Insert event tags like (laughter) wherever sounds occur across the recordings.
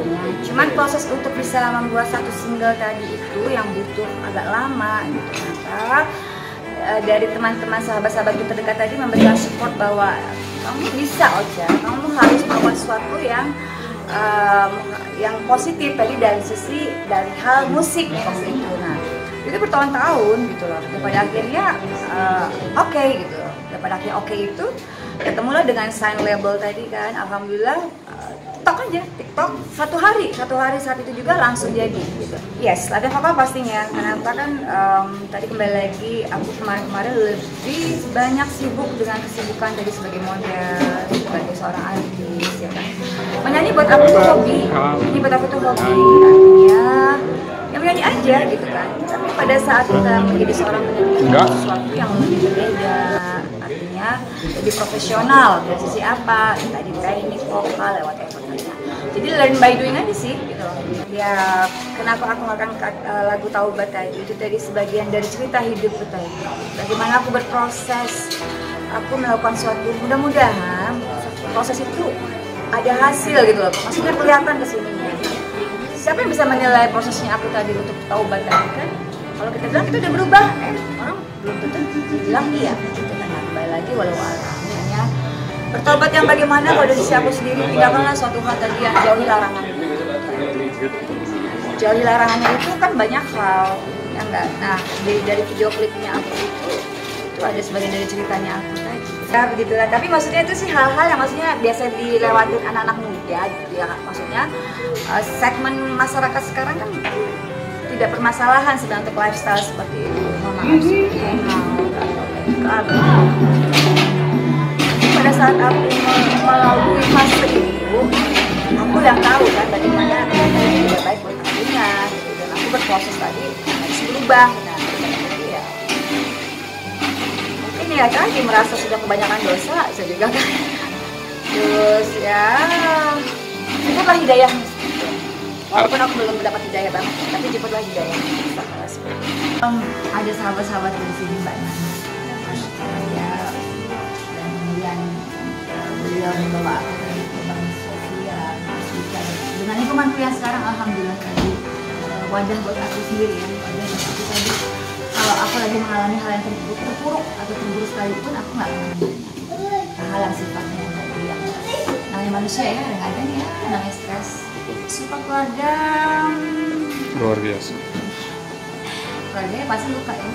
sebenarnya. Cuman proses untuk bisa membuat satu single tadi itu yang butuh agak lama gitu. Maka eh, dari teman-teman sahabat-sahabat kita terdekat tadi memberikan support bahwa kamu bisa Ocha, kamu harus melakukan sesuatu yang um, yang positif tadi dari sisi dari hal musik itu. Nah, itu bertahun-tahun gitu loh. Pada akhirnya uh, oke okay, gitu. Pada akhirnya oke okay itu ketemulah dengan sign label tadi kan. Alhamdulillah TikTok aja, TikTok satu hari, satu hari saat itu juga langsung jadi gitu. Yes, ada vokal pastinya. Kenapa kan um, tadi kembali lagi aku kemarin-kemarin lebih banyak sibuk dengan kesibukan tadi sebagai model, sebagai seorang artis ya kan. Menyanyi buat aku tuh hobi, ini buat aku tuh hobi artinya yang menyanyi aja gitu kan. Tapi pada saat kita menjadi seorang penyanyi sesuatu yang lebih berbeda lebih profesional dari sisi apa tadi teknik vokal lewat effort jadi learn by doing aja sih gitu. Ya kenapa aku akan lagu taubat tadi? Itu tadi sebagian dari cerita hidup tadi. Bagaimana aku berproses aku melakukan suatu mudah-mudahan proses itu ada hasil gitu loh. Maksudnya kelihatan ke sininya. Siapa yang bisa menilai prosesnya aku tadi untuk taubat tadi kan kalau kita bilang kita udah berubah eh orang belum tentu bilang iya. Gitu kan kembali lagi walau alam bertobat yang bagaimana? Kalau dari aku sendiri tinggalkanlah suatu hal tadi yang jauhi larangan. Jauhi larangannya itu kan banyak hal ya enggak nah dari, dari video klipnya aku itu itu ada sebagian dari ceritanya aku tadi. Ya begitulah. Tapi maksudnya itu sih hal-hal yang maksudnya biasa dilewatin anak-anak muda gitu ya. Maksudnya uh, segmen masyarakat sekarang kan tidak permasalahan sedang untuk lifestyle seperti itu. Mama atau pada saat aku melalui fase itu aku yang tahu kan bagaimana tidak baik buat akunya gitu. dan aku berproses tadi harus berubah nah jadi ya mungkin ya tadi merasa sudah kebanyakan dosa saya juga kan. Terus ya itulah hidayahnya walaupun aku belum mendapat hidayah banget tapi cepatlah hidayah. Um, ada sahabat-sahabat di sini mbak Nana. Ya dan kemudian beliau membawa aku ke Bang Sofia dengan lingkunganku yang sekarang alhamdulillah tadi uh, wadah buat aku sendiri ya. Wadah buat aku tadi. Kalau aku lagi mengalami hal yang terburuk, terpuruk atau terburuk sekalipun aku nggak mengalami hal yang sifatnya yang manusia ya kadang-kadang ya namanya stres suka keluarga. Luar biasa. Keluarganya pasti luka ya.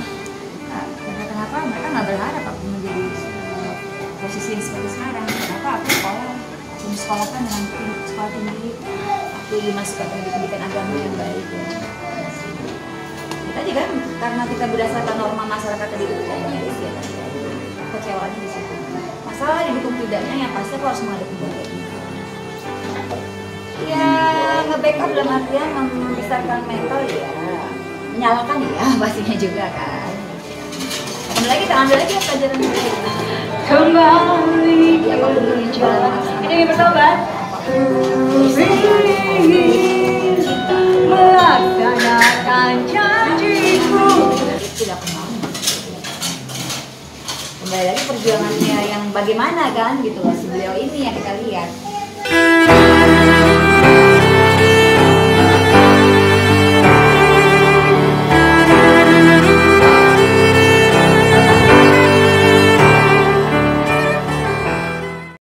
Nah, karena kenapa mereka nggak berharap aku menjadi uh, posisi yang seperti sekarang? Kenapa aku sekolah? Aku disekolahkan dengan sekolah tinggi. Aku dimasukkan ke pendidikan agama yang baik. Ya tadi kan karena kita berdasarkan norma masyarakat tadi itu kan ya ya kecewaannya di situ. Masalah didukung tidaknya yang pasti aku harus menghadapi nge-backup dalam artian membesarkan mental ya. Menyalakan ya (laughs) pastinya juga kan. Ambil lagi kita ambil lagi ya pelajaran kita Kembali. Ya juga Ini yang bertobat. Melaksanakan janjiku. Tidak kembali lagi perjuangannya yang bagaimana kan gitu loh si beliau ini yang kita lihat